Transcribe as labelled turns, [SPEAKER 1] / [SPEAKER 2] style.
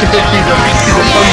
[SPEAKER 1] Ils ont, ils